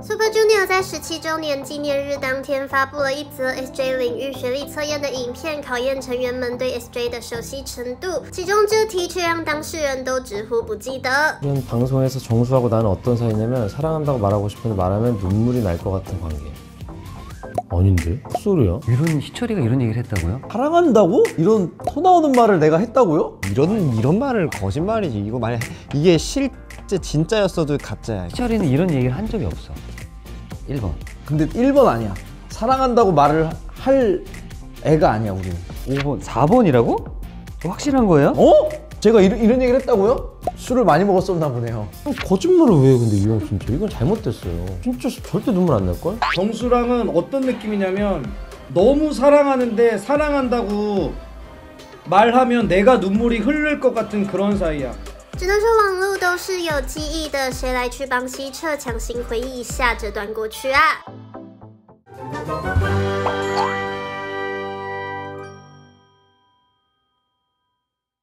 Super Junior 在十七周年纪念日当天发布了一则 SJ 领域学历测验的影片，考验成员们对 SJ 的熟悉程度。其中这题却让当事人都直呼不记得。 이런 방송에서 정수하고 나는 어떤 사이냐면 사랑한다고 말하고 싶은데 말하면 눈물이 날 것 같은 관계. 아닌데? 헛소리야? 이런 희철이가 이런 얘기를 했다고요? 사랑한다고? 이런 토 나오는 말을 내가 했다고요? 이런 이런 말을 거짓말이지. 이거 만약 이게 실제 진짜였어도 가짜야. 희철이는 이런 얘기를 한 적이 없어 1번 근데 1번 아니야. 사랑한다고 말을 할 애가 아니야, 우리는. 5번 4번이라고? 확실한 거예요? 어? 제가 이런, 이런 얘기를 했다고요? 술을 많이 먹었었나 보네요. 거짓말을 왜 근데 이형 진짜 이건 잘못됐어요. 진짜 절대 눈물 안 날걸? 정수랑은 어떤 느낌이냐면 너무 사랑하는데 사랑한다고 말하면 내가 눈물이 흐를 것 같은 그런 사이야. 只能说网络都是有记忆的，谁来去帮西澈强行回忆一下这段过去啊？